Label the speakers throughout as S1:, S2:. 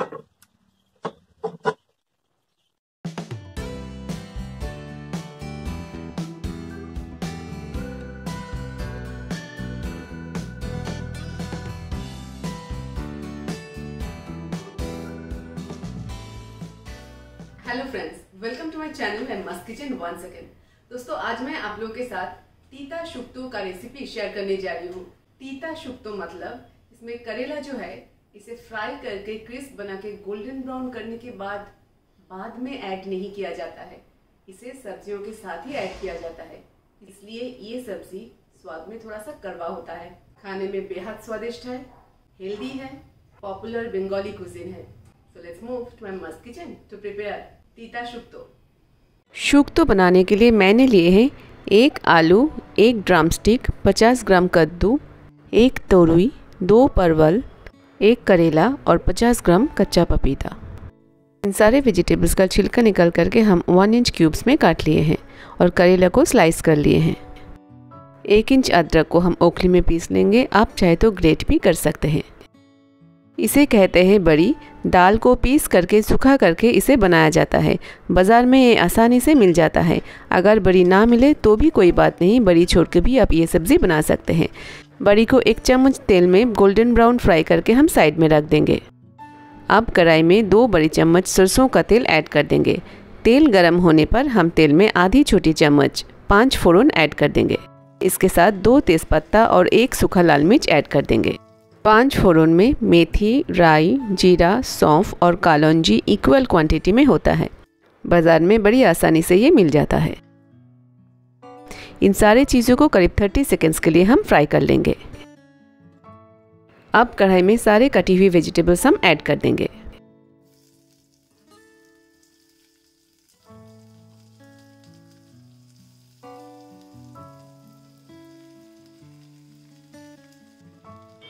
S1: Hello friends welcome to my channel and Mast kitchen one second दोस्तों, आज मैं आप लोगों के साथ तीता शुक्तो का रेसिपी शेयर करने जा रही हूँ। तीता शुक्तो मतलब इसमें करेला जो है इसे फ्राई करके क्रिस्प बना के गोल्डन ब्राउन करने के बाद बाद में ऐड नहीं किया जाता है। इसे सब्जियों के साथ ही ऐड किया जाता है। इसलिए ये सब्ज़ी स्वाद में थोड़ा सा कड़वा होता है। खाने में बेहद स्वादिष्ट है हेल्दी है पॉपुलर बंगाली कुजिन है। So let's move to my Mast kitchen to prepare tita shukto
S2: shukto बनाने के लिए मैंने लिए हैं एक आलू, एक ड्रम स्टिक पचास ग्राम कद्दू, एक तोरुई, दो परवल एक करेला और 50 ग्राम कच्चा पपीता। इन सारे वेजिटेबल्स का छिलका निकल करके हम वन इंच क्यूब्स में काट लिए हैं और करेला को स्लाइस कर लिए हैं। एक इंच अदरक को हम ओखली में पीस लेंगे, आप चाहे तो ग्रेट भी कर सकते हैं। इसे कहते हैं बड़ी, दाल को पीस करके, सूखा करके इसे बनाया जाता है। बाज़ार में ये आसानी से मिल जाता है। अगर बड़ी ना मिले तो भी कोई बात नहीं, बड़ी छोड़ के भी आप ये सब्ज़ी बना सकते हैं। बड़ी को एक चम्मच तेल में गोल्डन ब्राउन फ्राई करके हम साइड में रख देंगे। अब कढ़ाई में दो बड़ी चम्मच सरसों का तेल ऐड कर देंगे। तेल गर्म होने पर हम तेल में आधी छोटी चम्मच पाँच फ़ोरन ऐड कर देंगे। इसके साथ दो तेज़पत्ता और एक सूखा लाल मिर्च ऐड कर देंगे। पाँच फ़ोरन में मेथी, राई, जीरा, सौंफ और कालौंजी इक्वल क्वांटिटी में होता है। बाज़ार में बड़ी आसानी से ये मिल जाता है। इन सारे चीज़ों को करीब 30 सेकेंड्स के लिए हम फ्राई कर लेंगे। अब कढ़ाई में सारे कटी हुई वेजिटेबल्स हम ऐड कर देंगे।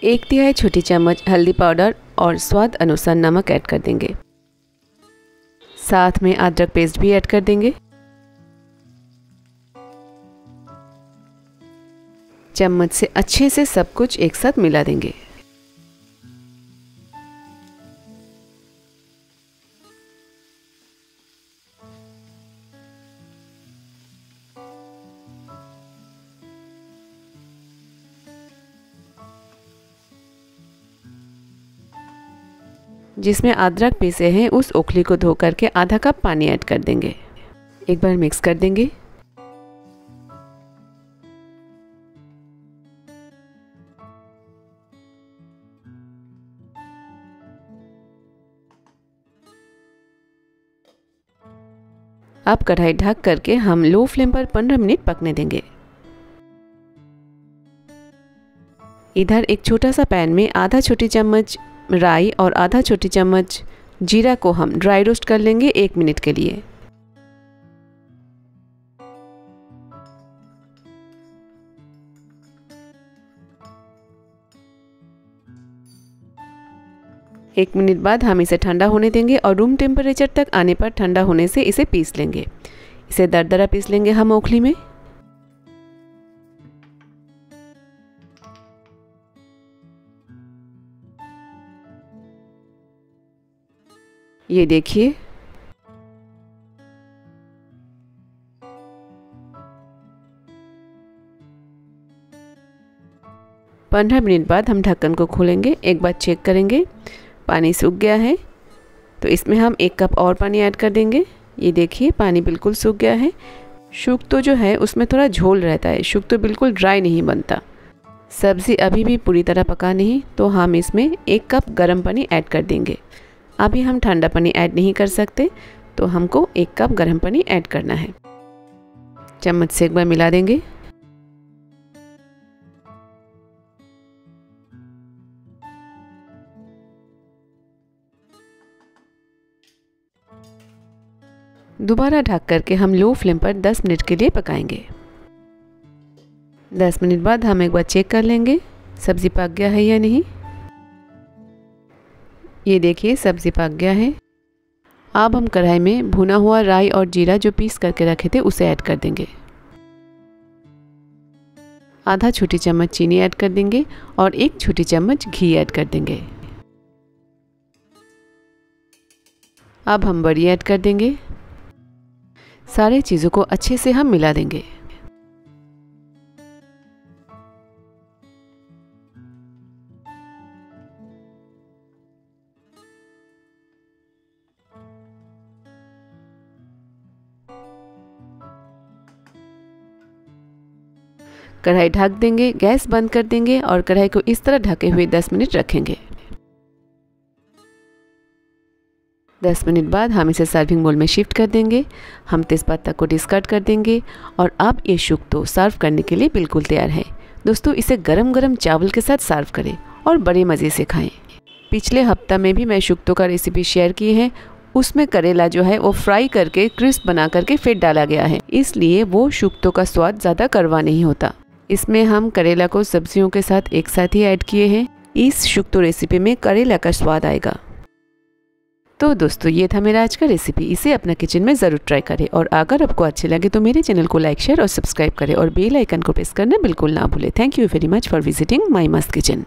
S2: एक तिहाई छोटी चम्मच हल्दी पाउडर और स्वाद अनुसार नमक ऐड कर देंगे। साथ में अदरक पेस्ट भी ऐड कर देंगे। चम्मच से अच्छे से सब कुछ एक साथ मिला देंगे। जिसमें अदरक पीसे हैं, उस ओखली को धो करके आधा कप पानी ऐड कर देंगे। एक बार मिक्स कर देंगे। अब कढ़ाई ढक करके हम लो फ्लेम पर 15 मिनट पकने देंगे। इधर एक छोटा सा पैन में आधा छोटी चम्मच राई और आधा छोटी चम्मच जीरा को हम ड्राई रोस्ट कर लेंगे एक मिनट के लिए। एक मिनट बाद हम इसे ठंडा होने देंगे और रूम टेम्परेचर तक आने पर ठंडा होने से इसे पीस लेंगे। इसे दरदरा पीस लेंगे हम ओखली में। ये देखिए। पंद्रह मिनट बाद हम ढक्कन को खोलेंगे, एक बार चेक करेंगे। पानी सूख गया है। तो इसमें हम एक कप और पानी ऐड कर देंगे। ये देखिए, पानी बिल्कुल सूख गया है। शुक तो जो है, उसमें थोड़ा झोल रहता है। शुक तो बिल्कुल ड्राई नहीं बनता। सब्ज़ी अभी भी पूरी तरह पका नहीं तो हम इसमें एक कप गर्म पानी ऐड कर देंगे। अभी हम ठंडा पानी ऐड नहीं कर सकते तो हमको एक कप गर्म पानी ऐड करना है। चम्मच से एक बार मिला देंगे। दोबारा ढक करके हम लो फ्लेम पर 10 मिनट के लिए पकाएँगे। 10 मिनट बाद हम एक बार चेक कर लेंगे, सब्ज़ी पक गया है या नहीं। ये देखिए, सब्ज़ी पक गया है। अब हम कढ़ाई में भुना हुआ राई और जीरा जो पीस करके रखे थे, उसे ऐड कर देंगे। आधा छोटी चम्मच चीनी ऐड कर देंगे और एक छोटी चम्मच घी ऐड कर देंगे। अब हम बड़ी ऐड कर देंगे। सारे चीज़ों को अच्छे से हम मिला देंगे। कढ़ाई ढक देंगे, गैस बंद कर देंगे और कढ़ाई को इस तरह ढके हुए 10 मिनट रखेंगे। 10 मिनट बाद हम इसे सर्विंग बोल में शिफ्ट कर देंगे। हम तेज़पत्ता को डिस्कार्ड कर देंगे और अब ये शुक्तो सर्व करने के लिए बिल्कुल तैयार है। दोस्तों, इसे गरम गरम चावल के साथ सर्व करें और बड़े मज़े से खाएँ। पिछले हफ़्ता में भी मैं शुक्तो का रेसिपी शेयर की है। उसमें करेला जो है, वो फ्राई करके क्रिस्प बना करके फिर डाला गया है। इसलिए वो शुक्तो का स्वाद ज़्यादा करवा नहीं होता। इसमें हम करेला को सब्जियों के साथ एक साथ ही ऐड किए हैं। इस शुक्तो रेसिपी में करेला का स्वाद आएगा। तो दोस्तों, ये था मेरा आज का रेसिपी इसे अपना किचन में ज़रूर ट्राई करें और अगर आपको अच्छे लगे तो मेरे चैनल को लाइक शेयर और सब्सक्राइब करें और बेल आइकन को प्रेस करना बिल्कुल ना भूलें। Thank you very much for visiting my Mast kitchen